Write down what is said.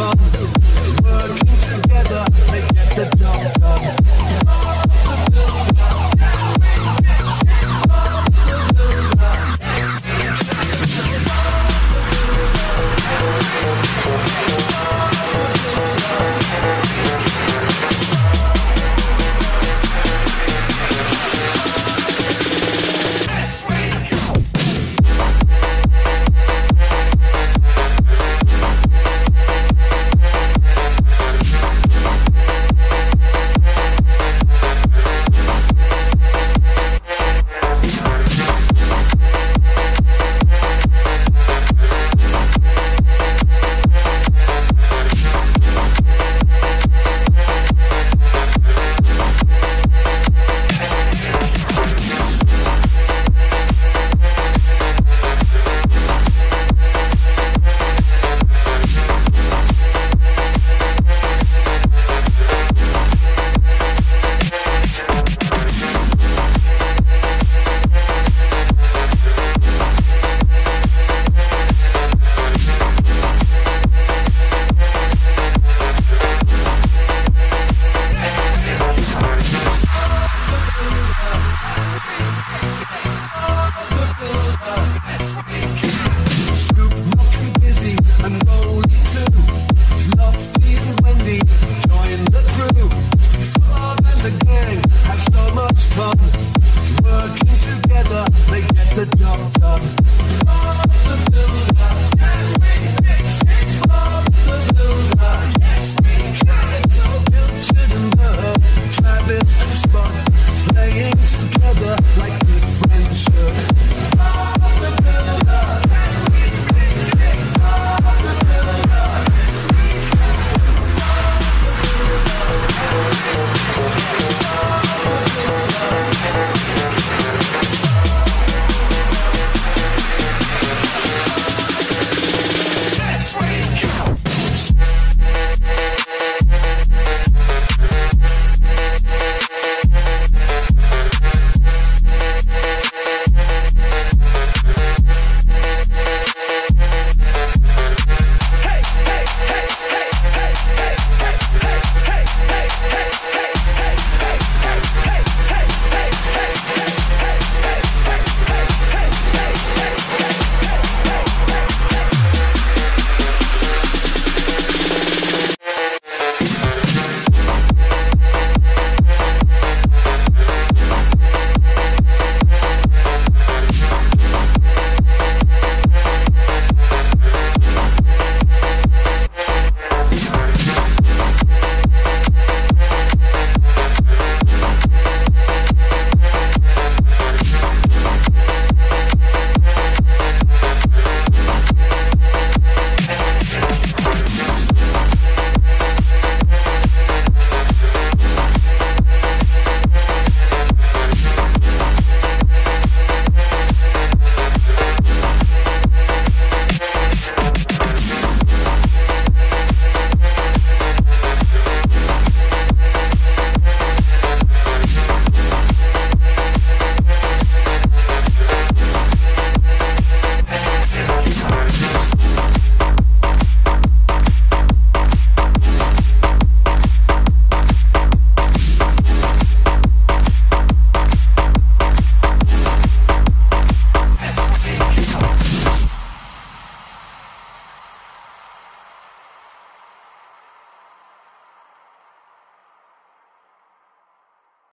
bum. Working together to get the job done.